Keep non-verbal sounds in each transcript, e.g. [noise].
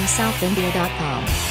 southindia.com.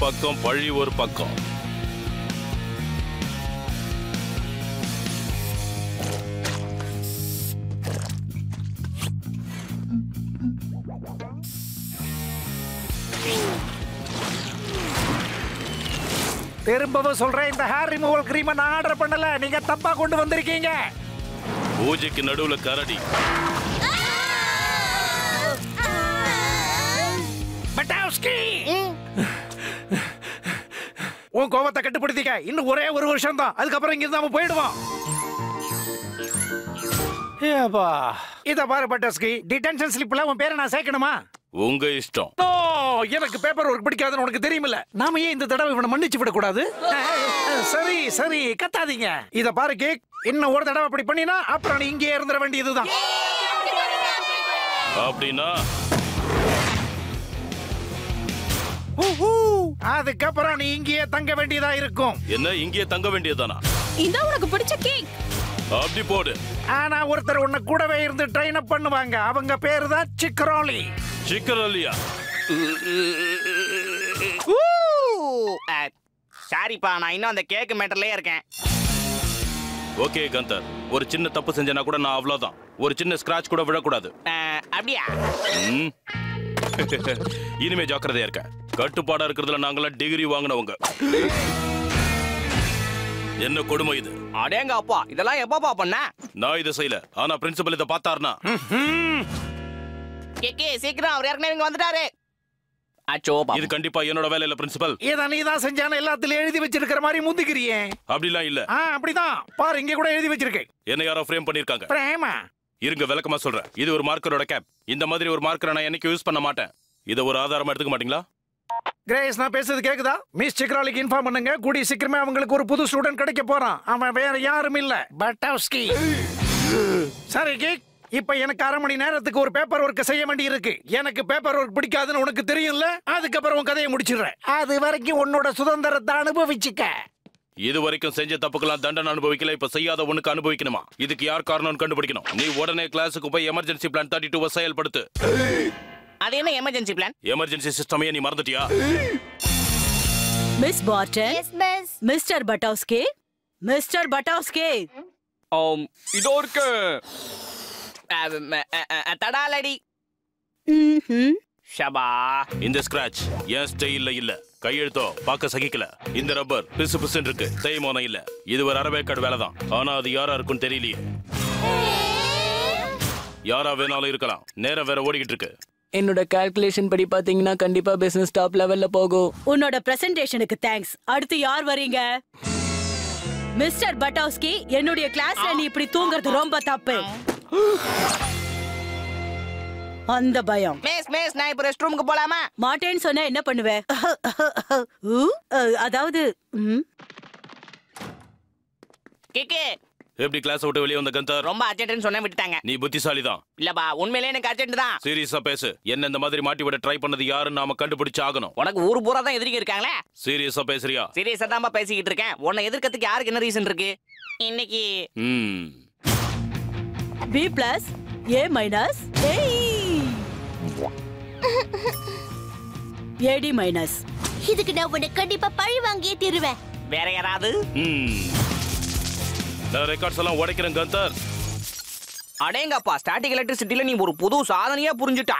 பக்கம் பழி ஒரு பக்கம். திரும்பவும் சொல்றேன் இந்த ஹேர் ரிமூவல் கிரீமை நான் ஆர்டர் பண்ணல. நீங்க தப்பா கொண்டு வந்திருக்கீங்க. பூஜைக்கு நடுவுல கரடி. பட்டாவ்ஸ்கி! உன் கோபத்தை கட்டுப்படுத்திக்க இன்னும் ஒரே ஒரு வருஷம் தான் அதுக்கப்புறம் இங்க நாம போயிடுவோம். ஏப்பா இத பாரு பட்டாஸ்கி டிடென்ஷன் ஸ்லிப்ல உன் பேரை நான் சேர்க்கணுமா? உங்க இஷ்டம். ஓ எனக்கு பேப்பர் ஒர்க் பிடிக்காதுன்னு உனக்கு தெரியுமில்ல. நாம ஏன் இந்த தடவை இவனை மன்னிச்சு விட கூடாது சரி சரி கத்தாதீங்க. இத பாரு கேக். இன்னும் ஒரு தடவை அப்படி பண்ணினா அப்புறம் நீ இங்கே இருந்துட வேண்டியதுதான். அப்படின்னா அதுக்கப்புறம் நீ இங்கேயே தங்க வேண்டியதா இருக்கும். என்ன இங்கேயே தங்க வேண்டியதுதானா? இந்த உனக்கு பிடிச்ச கேக். அப்படி போடு. ஆனா ஒருத்தர் உன்னை கூடவே இருந்து ட்ரெயின் அப் பண்ணுவாங்க. அவங்க பேரு தான் சிக்ரோலி சிக்கன் இல்லையா சாரிப்பா நான் இன்னும் அந்த கேக் மேட்டர்லயே இருக்கேன். ஓகே கந்தர். ஒரு சின்ன தப்பு செஞ்சனா கூட நான் அவ்வளவுதான். ஒரு சின்ன ஸ்கிராட்ச் கூட விழக்கூடாது. அஹ், அப்படியா? ம். [laughs] இனிமே ஜாக்கிரதையா இருக்க. கட்டுப்பாடா இருக்கிறதுல நாங்களாம் டிகிரி வாங்கினவங்க. என்ன கொடுமை இது? அடேங்க அப்பா இதெல்லாம் எப்பப்பா பண்ண? நான் இதை செய்யல. ஆனா பிரின்சிபல் இதை பார்த்தாருனா கேக்கே சீக்கிரம் அவர் ஏற்கனவே இங்க வந்துட்டாரு. அச்சோ. இது கண்டிப்பா என்னோட வேலை இல்ல பிரின்சிபல் இத நீ தான் செஞ்சான எல்லாத்துலயும் எழுதி வச்சிருக்கிற மாதிரி முந்திக்கிறியே. அப்படிலாம் இல்ல. ஆ அப்படிதான். பாரு இங்க கூட எழுதி வச்சிருக்கேன். என்ன யாரோ ஃப்ரேம் பண்ணிருக்காங்க. பிரேமா இருங்க விளக்கமா சொல்றேன். இது ஒரு மார்க்கரோட கேப் இந்த மாதிரி ஒரு மார்க்கரை நான் என்னைக்கு யூஸ் பண்ண மாட்டேன். இதை ஒரு ஆதாரமா எடுத்துக்க மாட்டீங்களா? கிரேஸ் நான் பேசுறது கேக்குதா? மிஸ் சிக்ராலிக்கு இன்ஃபார்ம் பண்ணுங்க. கூடிய சீக்கிரமே அவங்களுக்கு ஒரு புது ஸ்டூடெண்ட் கிடைக்க போறான். அவன் வேற யாரும் இல்ல. பட்டாவ்ஸ்கி சரி கேக் இப்ப எனக்கு அரை மணி நேரத்துக்கு ஒரு பேப்பர் ஒர்க் செய்ய வேண்டி இருக்கு எனக்கு பேப்பர் ஒர்க் பிடிக்காதுன்னு உனக்கு தெரியும்ல? அதுக்கப்புறம் உன் கதையை முடிச்சிடுறேன். அது வரைக்கும் உன்னோட சுதந்திரத்தை அனுபவிச்சுக்க. இது வரைக்கும் செஞ்ச தப்புக்கெல்லாம் தண்டனை அனுபவிக்கல இப்ப செய்யாத ஒண்ணுக்கு அனுபவிக்கணுமா? இதுக்கு யார் காரணம்னு கண்டுபிடிக்கணும். நீ உடனே கிளாஸுக்கு போய் எமர்ஜென்சி பிளான் தேர்ட்டி டூ செயல்படுத்து. அது என்ன எமர்ஜென்சி பிளான் எமர்ஜென்சி சிஸ்டமையே நீ மறந்துட்டியா? Miss miss mister Buttowski mister Buttowski இதோ இருக்கு தடாலடி. ஷபா இந்த ஸ்கிராட்ச் என் ஸ்டைல்ல இல்ல கையெழுத்தோ பார்க்க சகிக்கல. இந்த ரப்பர் பிசு பிசுன்னு இருக்கு. தேய்மானம் இல்ல. இது ஒரு அரவேக்காடு வேலை தான் ஆனா அது யாரா இருக்குன்னு தெரியலையே. யாரா வேணாலும் இருக்கலாம். நேரம் வேற ஓடிக்கிட்டு இருக்கு. என்னோட கால்குலேஷன் படி பாத்தீங்கன்னா கண்டிப்பா பிசினஸ் டாப் லெவல்ல போகும். உன்னோட பிரசன்டேஷனுக்கு தேங்க்ஸ் அடுத்து யார் வரீங்க? மிஸ்டர் பட்டாஸ்கி என்னுடைய கிளாஸ்ல நீ இப்படி தூங்குறது ரொம்ப தப்பு. அந்த பயம். மிஸ் நான் இப்போ ரெஸ்ட் ரூமுக்கு போலாமா? மாட்டேன்னு சொன்னா என்ன பண்ணுவ? [laughs] ஊ, அஹ், அதாவது கேக்கே. எப்படி கிளாஸ் விட்டு வெளியே வந்த கந்தர் ரொம்ப அர்ஜென்ட்னு சொன்ன விட்டுட்டாங்க. நீ புத்திசாலி தான் இல்லப்பா உண்மையிலேயே எனக்கு அர்ஜென்ட் தான். சீரியஸா பேசு. என்ன இந்த மாதிரி மாட்டி விட ட்ரை பண்ணது யாருன்னு நாம கண்டுபிடிச்சு ஆகணும். உனக்கு ஊர் பூரா தான் எதிரிக்க இருக்காங்களே? சீரியஸா பேசுறியா? சீரியஸா தான்ப்பா பேசிக்கிட்டு இருக்கேன். உன்னை எதிர்க்கிறதுக்கு யாருக்கு என்ன ரீசன் இருக்கு? இன்னைக்கு ம். B plus A minus [laughs] AD minus இதுக்கு நான் உன்னை கண்டிப்பா பழி வாங்கியே தீருவேன். வேற யாராவது? ரெக்கார்ட்ஸ் எல்லாம் உடைக்கிறேன் கந்தர். அடேங்கப்பா ஸ்டாட்டிக் எலக்ட்ரிசிட்டில நீ ஒரு புது சாதனையா புரிஞ்சுட்ட.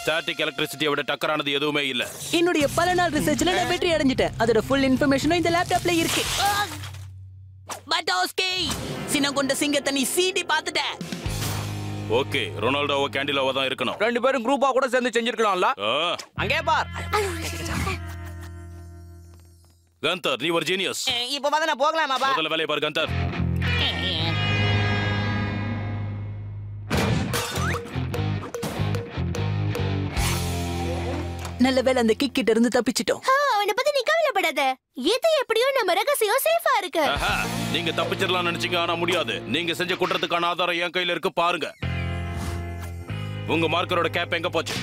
ஸ்டாட்டிக் எலக்ட்ரிசிட்டியை விட டக்கரானது எதுவுமே இல்ல. என்னுடைய பல நாள் ரிசர்ச்ல நான் வெற்றி அடைஞ்சிட்டேன். அதோட ஃபுல் இன்ஃபர்மேஷனும் இந்த லேப்டாப்ல இருக்கு. பட்டாஸ்கே! சின்ன கொண்ட சிங்கத்தை நீ சீடி பார்த்துட்ட. ஓகே ரொனால்டோவோ கேண்டிலோவோ தான் இருக்கணும். ரெண்டு பேரும் குரூப்பா கூட சேர்ந்து செஞ்சிருக்கலாம்ல. அங்கே பார். கந்தர் நீ ஒரு ஜீனியஸ் இப்ப வந்து நான் போகலாமாப்பா முதல்ல வேலையை பாரு கந்தர். நல்ல வேளை அந்த கிக் கிட்ட இருந்து தப்பிச்சிட்டோம். கவலைப்படாத. எது எப்படியோ நம்ம ரகசியம் சேஃபா இருக்கு. நீங்க தப்பிச்சிடலாம் நினைச்சீங்க ஆனா முடியாது. நீங்க செஞ்ச குற்றத்துக்கான ஆதாரம் என் கையில இருக்கு பாருங்க. உங்க மார்க்கரோட கேப் எங்க போச்சு?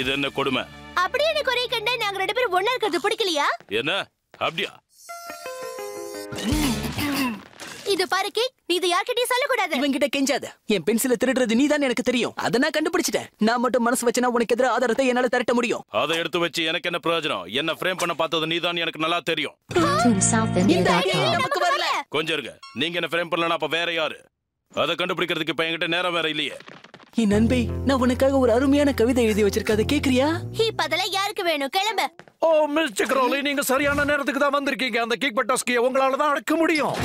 இது என்ன கொடுமை? அப்படியே எனக்கு ஒரே கண்டா நாங்க ரெண்டு பேரும் ஒண்ணா இருக்கிறது பிடிக்கலையா? என்ன? அப்படியா? இது பாரு கேக் நீ இது யார்கிட்டயும் சொல்லக்கூடாது. இவன் கிட்ட கெஞ்சாத. என் பென்சில திருடுறது நீதான் எனக்கு தெரியும். அதை நான் கண்டுபிடிச்சிட்டேன். நான் மட்டும் மனசு வச்சனா உனக்கு எதிராக ஆதாரத்தை என்னால திரட்ட முடியும். அதை எடுத்து வச்சு எனக்கு என்ன பிரயோஜனம்? என்ன ஃப்ரேம் பண்ண பார்த்தது நீதான் எனக்கு நல்லா தெரியும். கொஞ்சம் இருங்க. நீங்க என்ன ஃப்ரேம் பண்ணலனா அப்ப வேற யாரு? அதை கண்டுபிடிக்கிறதுக்கு இப்ப என்கிட்ட நேரம் வேற இல்லையே. என் நண்பே நான் உனக்காக ஒரு அருமையான கவிதை எழுதி வச்சிருக்க அதை கேக்குறியா இப்ப அதெல்லாம் யாருக்கு வேணும்? கிளம்பு. ஓ மிஸ் சிக்ரோலி நீங்க சரியான நேரத்துக்கு தான் வந்திருக்கீங்க. அந்த கிக் பட்டாஸ்கியை உங்களால தான் அடக்க முடியும்.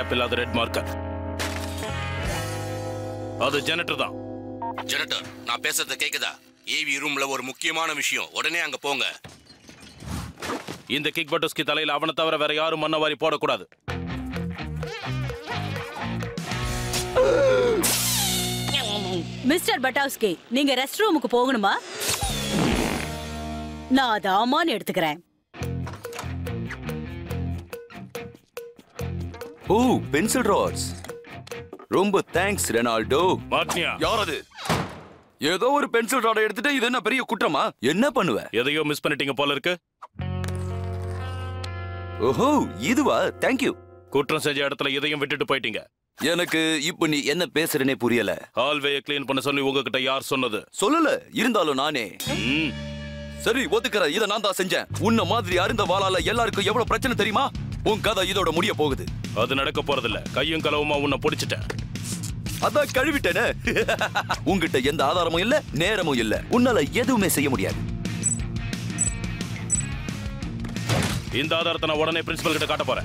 கேப் இல்லாத ரெட் மார்க்கர் அது ஜெனட்டர் தான். ஜெனட்டர் நான் பேசுறது கேக்குதா? ஏவி ரூம்ல ஒரு முக்கியமான விஷயம். உடனே அங்க போங்க. இந்த கிக் பட்டோஸ்கி தலையில அவனை தவிர வேற யாரும் மண்ணவாரி போடக்கூடாது. மிஸ்டர் பட்டாஸ்கி நீங்க ரெஸ்ட் ரூமுக்கு போகணுமா? நான் அதை ஆமான்னு எடுத்துக்கிறேன். ஓ பென்சில் ராட்ஸ் ரொம்ப தேங்க்ஸ் ரெனால்டோ மாட்னியா யார் அது ஏதோ ஒரு பென்சில் ராடை எடுத்துட்டு இது என்ன பெரிய குற்றமா? என்ன பண்ணுவ? எதையோ மிஸ் பண்ணிட்டீங்க போல இருக்கு. ஓஹோ இதுவா? தேங்க்யூ குற்றம் செஞ்ச இடத்துல இதையும் விட்டுட்டு போயிட்டீங்க. எனக்கு இப்போ நீ என்ன பேசுறனே புரியல. ஹால்வேயை க்ளீன் பண்ண சொல்லி உங்ககிட்ட யார் சொன்னது? சொல்லல இருந்தாலும் நானே. சரி ஒத்துக்கிறேன். இத நான் தான் செஞ்சேன். உன்ன மாதிரி அருந்த வாளால எல்லாருக்கும் எவ்வளவு பிரச்சனை தெரியுமா? உன் கதை இதோட முடிய போகுது. அது நடக்க போறதில்ல. கையும் களவுமா உன்னை பிடிச்சிட்டேன். அதான் கழுவிட்டேனே. உன்கிட்ட எந்த ஆதாரமும் இல்ல நேரமும் இல்ல. உன்னால எதுவுமே செய்ய முடியாது. இந்த ஆதாரத்தை நான் உடனே பிரின்சிபல் கிட்ட காட்ட போறேன்.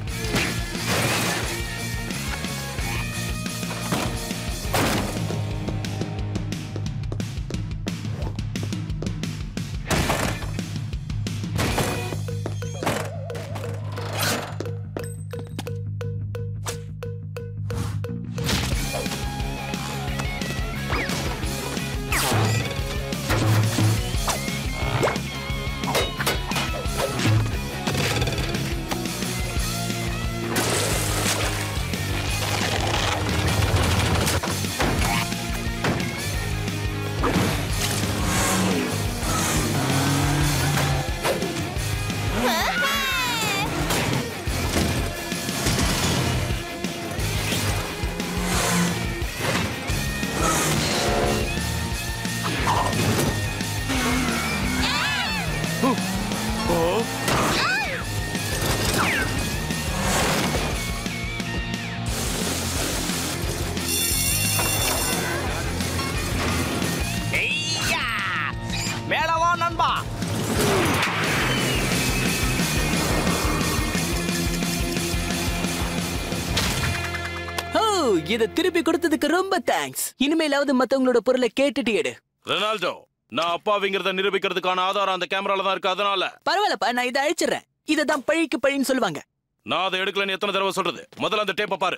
இத திருப்பி கொடுத்ததுக்கு ரொம்ப தேங்க்ஸ் இனிமேலாவது மத்தவங்களோட பொருளை கேட்டுட்டு எடு. ரெனால்டோ நான் அப்பாவிங்கிறத நிரூபிக்கிறதுக்கான ஆதாரம் அந்த கேமரால தான் இருக்கு அதனால. பரவாயில்லப்பா நான் இதை அழிச்சிடுறேன். இததான் பழிக்கு பழின்னு சொல்லுவாங்க. நான் அதை எடுக்கலன்னு எத்தனை தடவை சொல்றது? முதல்ல அந்த டேப்பை பாரு.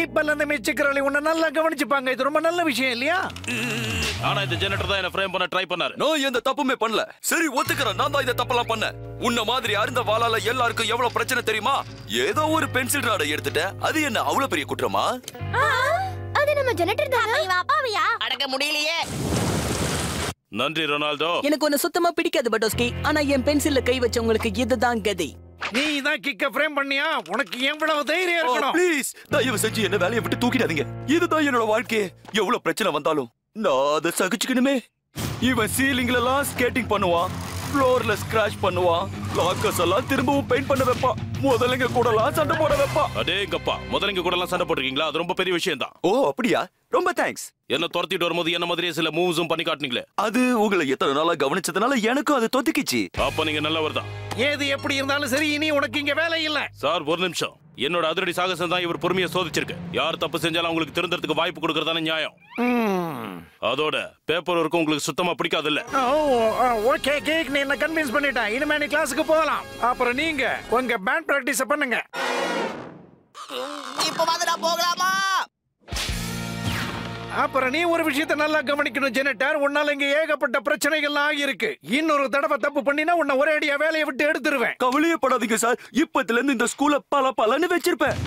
இப்பல இருந்து மிஸ் சிக்ரோலி உன்னை நல்லா கவனிச்சுப்பாங்க இது ரொம்ப நல்ல விஷயம் இல்லையா ஆனா இந்த ஜெனரேட்டர் தான் என்ன ஃப்ரேம் பண்ண ட்ரை பண்ணாரு நான் எந்த தப்புமே பண்ணல சரி ஒத்துக்கிறேன் நான் தான் இந்த தப்பெல்லாம் பண்ணேன் உன்ன மாதிரி அருந்த வாளால எல்லாருக்கும் எவ்வளவு பிரச்சனை தெரியுமா ஏதோ ஒரு பென்சில் ராடை எடுத்துட்ட அது என்ன அவ்வளவு பெரிய குற்றமா அது நம்ம ஜெனரேட்டர் தான் இவன் அப்பாவையா அடக்க முடியலையே நன்றி ரொனால்டோ எனக்கு ஒன்னு சுத்தமா பிடிக்காது பட்டோஸ்கி ஆனா என் பென்சில்ல கை வச்சவங்களுக்கு இதுதான் கதை. நீ தான் கிக்க ஃப்ரேம் பண்ணியா? உனக்கு எவ்வளவு தைரியம் இருக்கணும்? ப்ளீஸ் தயவு செஞ்சு என்ன வேலையை விட்டு தூக்கிடாதீங்க. இதுதான் என்னோட வாழ்க்கை எவ்வளவு பிரச்சனை வந்தாலும். நான் அதை சகிச்சுக்கணுமே. இவன் சீலிங்ல எல்லாம் ஸ்கேட்டிங் பண்ணுவான். ஃப்ளோர்ல ஸ்கிராச் பண்ணுவான். லாக்கர்ஸ் எல்லாம் திரும்பவும் பெயிண்ட் பண்ண வைப்பான். முதலைங்க கூடலாம் சண்டை போட வைப்பான். அடேங்கப்பா முதல்ல கூட எல்லாம் சண்டை போட்டிருக்கீங்களா? அது ரொம்ப பெரிய விஷயம் தான் ஓ அப்படியா? ரொம்ப தேங்க்ஸ் என்ன துரத்திட்டு வரும்போது என்ன மாதிரியே சில மூவ்ஸும் பண்ணி காட்டுனீங்களே. அது உங்களை எத்தனை நாளா கவனிச்சதுனால எனக்கும் அது தொத்திக்கிச்சு அப்ப நீங்க நல்லவர் தான். ஏது எப்படி இருந்தாலும் சரி இனி உனக்கு இங்க வேலை இல்ல. சார் ஒரு நிமிஷம். என்னோட அதிரடி சாகசம் தான் இவர் பொறுமையை சோதிச்சிருக்கு. யார் தப்பு செஞ்சாலும் அவங்களுக்கு திருந்தறதுக்கு வாய்ப்பு கொடுக்கறதான நியாயம். ம். அதோட பேப்பர் ஒர்க்கும் உங்களுக்கு சுத்தமா பிடிக்காது இல்ல ஓ ஓகே கேக் நீ என்ன கன்வின்ஸ் பண்ணிட்டேன். இனிமே நீ கிளாஸுக்கு போகலாம். அப்புறம் நீங்க உங்க பேண்ட் பிராக்டிஸ் பண்ணுங்க. இப்ப வந்து நான் போகலாமா? அப்புறம் நீ ஒரு விஷயத்தை நல்லா கவனிக்கணும் ஜெனட்டர். உன்னால இங்க ஏகப்பட்ட பிரச்சனைகள்லாம் இருக்கு இன்னொரு தடவை தப்பு பண்ணினா உன்னை ஒரே அடியா வேலையை விட்டு எடுத்துருவேன். கவலையப்படாதீங்க சார். இப்பத்துல இருந்து இந்த ஸ்கூல பல பலன்னு வச்சிருப்பேன்.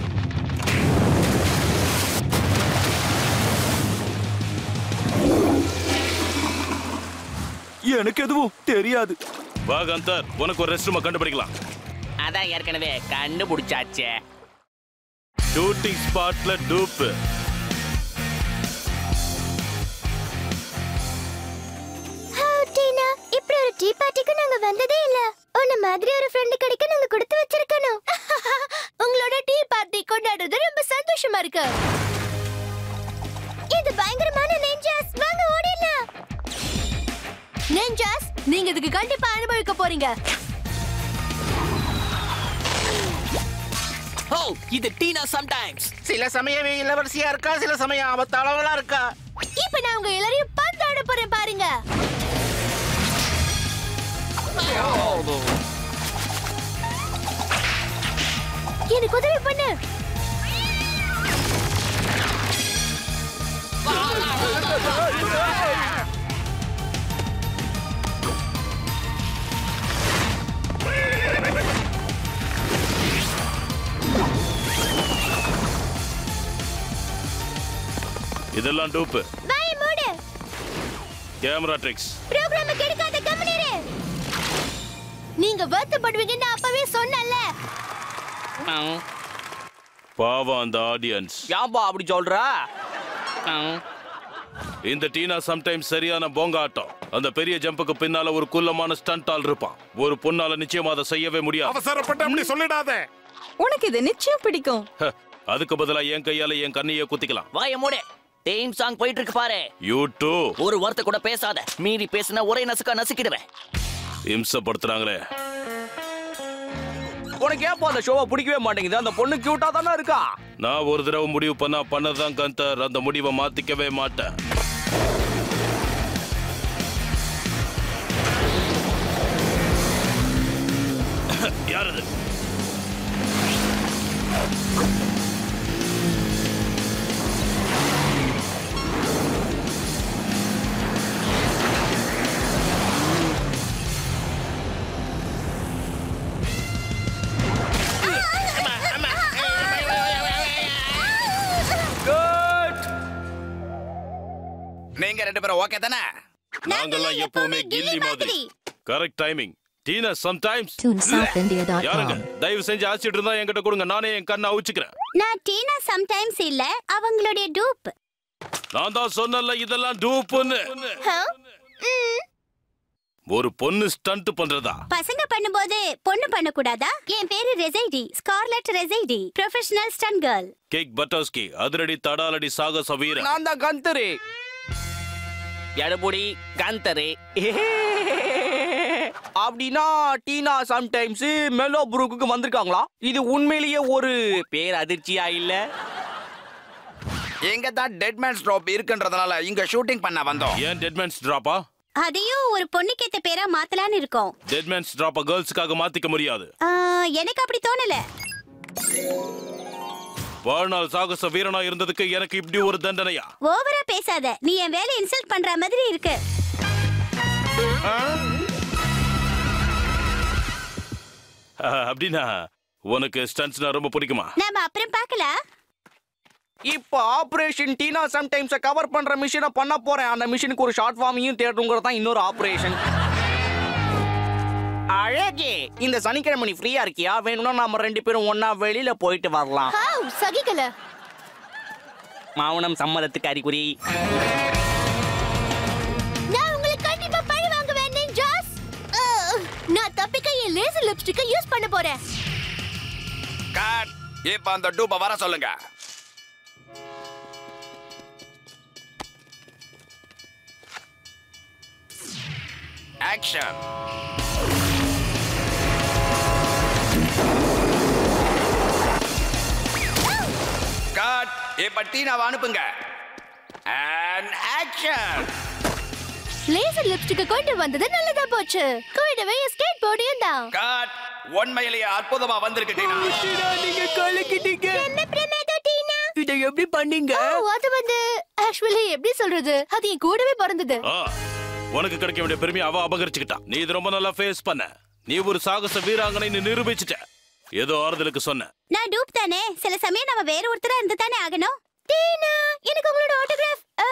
எனக்கு எதுவும் தெரியாது. வா கந்தர். உனக்கு ஒரு ரெஸ்ட் ரூம் கண்டுபிடிக்கலாம். அதான் ஏற்கனவே கண்டுபிடிச்சாச்சே. ஷூட்டிங் ஸ்பாட்ல டூப் டீ பார்ட்டிக்கு நாங்க வந்ததே இல்ல. உன்ன மாதிரி ஒரு ஃப்ரெண்ட் கிடைக்க நாங்க கொடுத்து வச்சிருக்கணும். [laughs] உங்களோட டீ பார்ட்டி கொண்டாடுறது ரொம்ப சந்தோஷமா இருக்கு. இது பயங்கரமான நெஞ்சாஸ் வாங்க ஓடிடலாம். நெஞ்சாஸ் நீங்க இதுக்கு கண்டிப்பா அனுபவிக்க போறீங்க. ஓ இது டீனா சம்டைம்ஸ் சில சமயம் இளவரசியா இருக்கா சில சமயம் தளவலா இருக்கா? இப்ப நான் உங்க எல்லாரையும் பந்தாட போறேன் பாருங்க. எனக்கு உதவி பண்ணு. இதெல்லாம் டூப் வாய் மூடு. Camera tricks. ப்ரோக்ராம் கெடுக்காத கம்பெனிரே நீங்க வருத்தப்படுவீங்கன்னு அப்பவே சொன்னல பாவம் அந்த ஆடியன்ஸ் ஏன்பா அப்படி சொல்ற? இந்த டீனா சம்டைம்ஸ் சரியான போங்க ஆட்டம் அந்த பெரிய ஜம்புக்கு பின்னால ஒரு குள்ளமான ஸ்டண்ட் ஆள் இருப்பான். ஒரு பொண்ணால நிச்சயமா அதை செய்யவே முடியாது. அவசரப்பட்டு அப்படி சொல்லிடாத. உனக்கு இது நிச்சயம் பிடிக்கும். அதுக்கு பதிலா என் கையால என் கண்ணையே குத்திக்கலாம். வாய மூடு. தேம் சாங் போயிட்டு இருக்கு பாரு. யூ டூ ஒரு வார்த்தை கூட பேசாத. மீறி பேசினா ஒரே நசுக்கா நசுக்கிடுவேன். இம்சப்படுத்துறாங்களே. உனக்கு ஏப்பா அந்த ஷோவை பிடிக்கவே மாட்டேங்குது? அந்த பொண்ணு கியூட்டா தானே இருக்கா? நான் ஒரு தடவை முடிவு பண்ணா பண்ணதான் கந்தர். அந்த முடிவை மாத்திக்கவே மாட்டேன். யார் அது? ஓகே தானே நாங்கெல்லாம் எப்பவுமே கில்லி மாதிரி. கரெக்ட் டைமிங் டீனா சம்டைம்ஸ். யாருங்க? தயவு செஞ்சு ஆசிட்டு இருந்தா என்கிட்ட கொடுங்க. நானே என் கண்ணை அவுச்சுக்கிறேன். நான் டீனா சம்டைம்ஸ் இல்ல அவங்களுடைய டூப். நான் தான் சொன்னல இதெல்லாம் டூப்புன்னு. ஒரு பொண்ணு ஸ்டண்ட் பண்றதா? பசங்க பண்ணும்போது பொண்ணு பண்ணக்கூடாதா? என் பேரு ரெசைடி Scarlett ரெசைடி professional stunt girl Kick Buttowski அதிரடி தடாலடி சாகச வீரன் நான் தான் கந்தரு. எடபுடி கந்தரு. [laughs] அப்படின்னா டீனா சம்டைம்ஸ் மெலோ புரூக்கு வந்திருக்காங்களா? இது உண்மையிலேயே ஒரு பேர் அதிர்ச்சியா இல்ல? எங்க தான் டெட் மேன்ஸ் ட்ராப் இருக்குன்றதுனால இங்க ஷூட்டிங் பண்ண வந்தோம். ஏன் டெட்மேன்ஸ் டிராப்பா அதையும் ஒரு பொண்ணுக்கேத்த பேரா மாத்தலான்னு இருக்கோம். டெட்மேன்ஸ் டிராப்பா கேர்ள்ஸுக்காக மாத்திக்க முடியாது. எனக்கு அப்படி தோணல. வாழ்நாள் சாகச வீரனா இருந்ததுக்கு எனக்கு இப்படி ஒரு தண்டனையா? ஓவரா பேசாத. நீ என் வேலை இன்சல்ட் பண்ற மாதிரி இருக்கு. அப்படின்னா உனக்கு ஸ்டன்ட்ஸ்னா ரொம்ப பிடிக்குமா? நாம அப்புறம் பார்க்கலாம். இப்போ ஆபரேஷன் டீனா சம்டைம்ஸ் கவர் பண்ற மிஷினை பண்ண போறேன். அந்த மிஷினுக்கு ஒரு ஷார்ட் ஃபார்மையும் தேடுங்கிறது தான் இன்னொரு ஆபரேஷன் அழகே இந்த சனிக்கிழமை நீ ஃப்ரீயா இருக்கியா? வேணும்னா நாம ரெண்டு பேரும் ஒண்ணா வெளியில போயிட்டு வரலாம். சகிக்கல. மௌனம் சம்மதத்துக்கு அறிகுறி. நான் உங்களுக்கு கண்டிப்பா பழி வாங்குவேன் நிஞ்சாஸ் நான் தப்பிக்க என் லேசர் லிப்ஸ்டிக்கை யூஸ் பண்ண போறேன். கட் இப்ப அந்த டூப்பை வர சொல்லுங்க. ஆக்ஷன் இப்ப டீனாவை அனுப்புங்க. அண்ட் ஆக்ஷன் லேசர் லிப்ஸ்டிக் கொண்டு வந்தது நல்லதா போச்சு. கூடவே ஸ்கேட் போர்டையும் தான். கட் உண்மையிலேயே அற்புதமா வந்திருக்கு டீனா. நீங்க கலக்கிட்டீங்க. என்ன பிரமேதோ டீனா? இதை எப்படி பண்ணீங்க? அது வந்து ஆக்சுவலி எப்படி சொல்றது? அது என் கூடவே பிறந்தது. உனக்கு கிடைக்க வேண்டிய பெருமையை அவ அபகரிச்சுக்கிட்டான் நீ இது ரொம்ப நல்லா ஃபேஸ் பண்ண. நீ ஒரு சாகச வீராங்கனை நிரூபிச்சிட்ட. ஏதோ ஆறுதலுக்கு சொன்ன. நான் டூப் தானே. சில சமயம் நம்ம வேற ஒருத்தரா இருந்து தானே ஆகணும். டீனா எனக்கு உங்களோட ஆட்டோகிராஃப் ஓ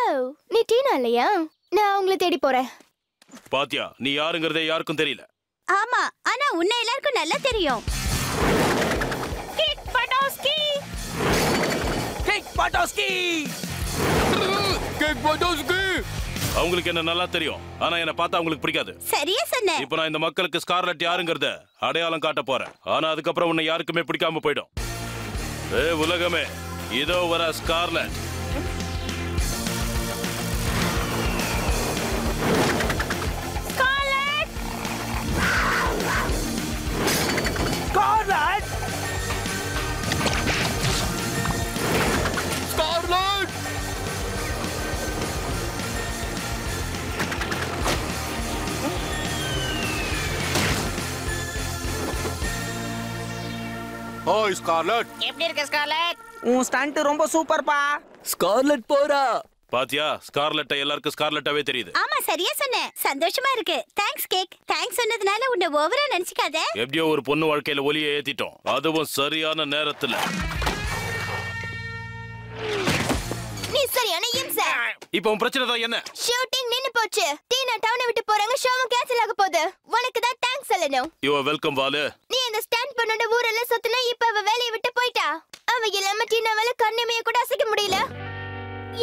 நீ டீனா இல்லையா? நான் உங்களை தேடி போறேன். பாத்தியா நீ யாருங்கிறதே யாருக்கும் தெரியல. ஆமா ஆனா உன்னை எல்லாருக்கும் நல்லா தெரியும். Kick Buttowski! Kick Buttowski! Kick Buttowski! அவங்களுக்கு என்ன நல்லா தெரியும். ஆனா என்ன பார்த்தா அவங்களுக்கு பிடிக்காது. சரியா சொன்ன. இப்ப நான் இந்த மக்களுக்கு ஸ்கார்லெட் யாருங்கிறத அடையாளம் காட்ட போறேன். ஆனா அதுக்கப்புறம் உன்னை யாருக்குமே பிடிக்காம போயிடும். ஏ உலகமே இதோ வர ஸ்கார்லெட் ஸ்கார்லட் ஸ்கார்லட் ஓய் ஸ்கார்லட் எப்படி இருக்க ஸ்கார்லெட் உன் ஸ்டண்ட் ரொம்ப சூப்பர்ப்பா ஸ்கார்லட் போறா. பாத்தியா ஸ்கார்லெட்டை எல்லாருக்கும் ஸ்கார்லெட்டாவே தெரியுது. ஆமா சரியா சொன்ன. சந்தோஷமா இருக்கு. தேங்க்ஸ் கேக் தேங்க்ஸ் சொன்னதுனால உன்னை ஓவரா நினைச்சுக்காத. எப்படியோ ஒரு பொண்ணு வாழ்க்கையில ஒலியை ஏத்திட்டோம். அதுவும் சரியான நேரத்துல. நீ சரியான இம்ச இப்ப உன் பிரச்சனை தான் என்ன? ஷூட்டிங் நின்னு போச்சு. டீனா டவுனை விட்டு போறாங்க ஷோவும் கேன்சல் ஆக போகுது. உனக்கு தான் தேங்க்ஸ் சொல்லணும். யூ வெல்கம் வாலு நீ அந்த ஸ்டாண்ட் பண்ணோட ஊரெல்லாம் சுத்தினா இப்ப அவ வேலையை விட்டு போயிட்டா. அவ இல்லாம டீனாவால கண்ணுமைய கூட அசைக்க முடியல.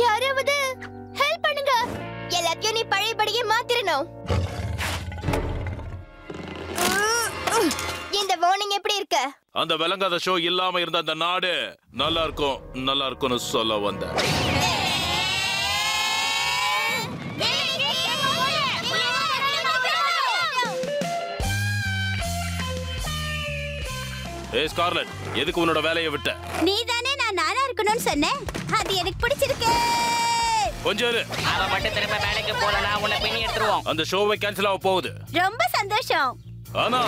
யாராவது ஹெல்ப் பண்ணுங்க. எல்லாத்தையும் நீ பழையபடியே மாத்திரணும். இந்த வார்னிங் எப்படி இருக்கு? அந்த விளங்காத ஷோ இல்லாம இருந்த அந்த நாடு நல்லா இருக்கும் நல்லா இருக்கும்னு சொல்ல வந்தேன். ஏ ஸ்கார்லெட் எதுக்கு உன்னோட வேலையை விட்ட? நீ தானே நான் நானா இருக்கணும்னு சொன்னேன். அது எனக்கு பிடிச்சிருக்கு. கொஞ்சம் இரு. அவ மட்டும் திரும்ப வேலைக்கு போலனா உன்னை பின்னி எடுத்துருவோம். அந்த ஷோவை கேன்சல் ஆக போகுது. ரொம்ப சந்தோஷம். ஆனா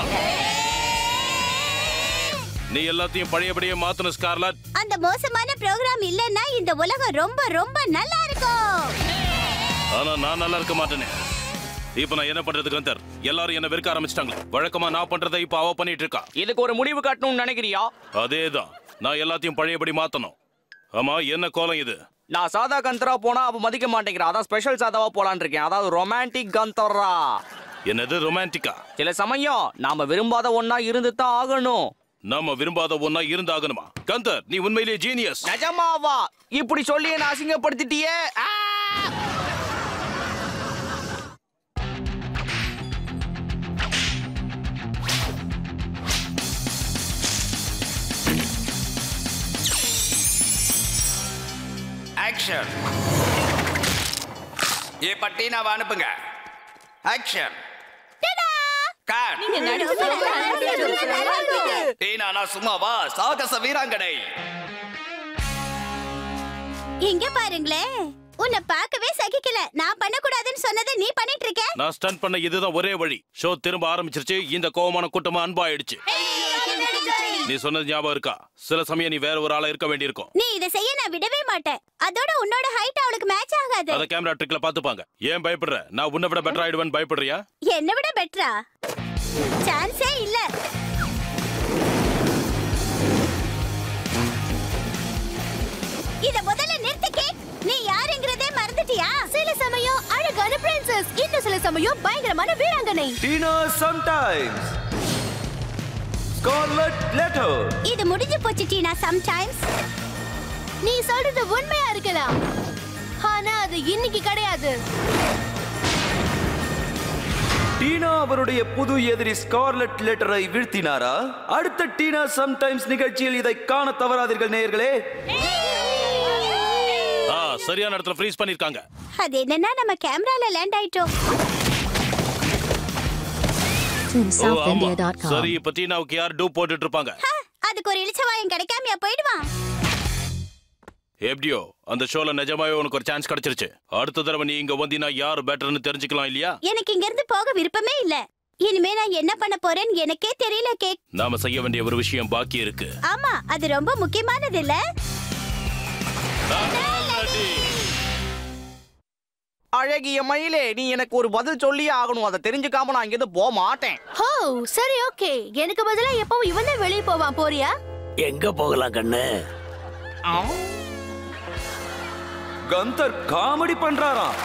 நீ எல்லாத்தையும் பழையபடியே மாத்தணும் ஸ்கார்லெட். அந்த மோசமான ப்ரோக்ராம் இல்லைன்னா இந்த உலகம் ரொம்ப ரொம்ப நல்லா இருக்கும். ஆனா நான் நல்லா இருக்க மாட்டேனே. இப்ப நான் என்ன பண்றது கந்தர் எல்லாரும் என்ன வெறுக்க ஆரம்பிச்சிட்டாங்க வழக்கமா நான் பண்றதை இப்ப அவ பண்ணிட்டு இருக்கா இதுக்கு ஒரு முடிவு கட்டணும்னு நினைக்கிறியா? அதேதான். நான் எல்லாத்தையும் பழையபடி மாத்தணும். ஆமா என்ன கோலம் இது? நான் சாதா கந்தரா போனா அவ மதிக்க மாட்டேங்கிறா. அதான் ஸ்பெஷல் சாதாவா போலான்னு இருக்கேன். அதாவது ரொமான்டிக் கந்தரா. என்னது ரொமான்டிக்கா சில சமயம் நாம விரும்பாத ஒன்னா இருந்து தான் ஆகணும். நாம விரும்பாத ஒன்னா இருந்தாகணுமா? கந்தர் நீ உண்மையிலேயே ஜீனியஸ் நிஜமாவா? இப்படி சொல்லி என்ன அசிங்கப்படுத்திட்டியே. ஆக்ஷன் இப்ப டீனாவை அனுப்புங்க. ஆக்ஷன் கட் டீனா நான் சும்மாவா சாகச வீராங்கனை. இங்க பாருங்களேன். உன்னை பார்க்கவே சகிக்கல. நான் பண்ணக்கூடாதுன்னு சொன்னதை நீ பண்ணிட்டு இருக்க நான் ஸ்டன் பண்ண இதுதான் ஒரே வழி. ஷோ திரும்ப ஆரம்பிச்சிருச்சு. இந்த கோவமான கூட்டமா அன்பாயிடுச்சு. நீ சொன்னது ஞாபகம் இருக்கா? சில சமயம் நீ வேற ஒரு ஆளா இருக்க வேண்டியிருக்கும். நீ இதை செய்ய நான் விடவே மாட்டேன். அதோட உன்னோட ஹைட் அவளுக்கு மேட்ச் ஆகாது. அத கேமரா ட்ரிக்ல பாத்துப்பாங்க ஏன் பயப்படுற? நான் உன்னை விட பெட்டர் ஆயிடுவேன் பயப்படுறியா? என்ன விட பெட்டரா சான்ஸே இல்ல. இத முதல்ல நிறுத்திக்கே. நீ யாருங்கிறதே மறந்துட்டியா? சில சமயம் அழகான பிரின்சஸ் இன்னும் சில சமயம் பயங்கரமான வீராங்கனை. டீனா சம்டைம்ஸ் ஸ்கார்லட் லெட்டர் இது முடிஞ்சு போச்சு டீனா சம்டைம்ஸ் நீ சொல்றது உண்மையா இருக்கலாம். ஆனா அது இன்னைக்கு கிடையாது. டீனா அவருடைய புது எதிரி ஸ்கார்லட் லெட்டரை வீழ்த்தினாரா? அடுத்த டீனா சம்டைம்ஸ் நிகழ்ச்சியில் இதை காண தவறாதீர்கள் நேயர்களே. சரியான இடத்துல ஃப்ரீஸ் பண்ணிருக்காங்க. அது என்னன்னா நம்ம கேமரால லேண்ட் ஆயிட்டோம். சரி இப்ப டீனாவுக்கு யார் டூ போட்டுட்டு இருப்பாங்க. அதுக்கு ஒரு இளிச்சவாயம் கிடைக்காமையா போயிடுவான் எப்படியோ அந்த ஷோல நிஜமாவே உனக்கு ஒரு சான்ஸ் கிடைச்சிருச்சு. அடுத்த தடவை நீ இங்க வந்தீங்கன்னா யார் பெட்டர்னு தெரிஞ்சுக்கலாம் இல்லையா? எனக்கு இங்க இருந்து போக விருப்பமே இல்ல. இனிமே நான் என்ன பண்ண போறேன்னு எனக்கே தெரியல கேக். நாம செய்ய வேண்டிய ஒரு விஷயம் பாக்கி இருக்கு. ஆமா அது ரொம்ப முக்கியமானது இல்ல. அழகிய மயிலே நீ எனக்கு ஒரு பதில் சொல்லியே ஆகணும். அதை தெரிஞ்சுக்காம நான் இங்கிருந்து போக மாட்டேன். ஹோ சரி ஓகே. எனக்கு பதிலா எப்பவும் இவன் தான் வெளியே போவான் போறியா? எங்க போகலாம் கண்ணு? கந்தர் காமெடி பண்றாராம்.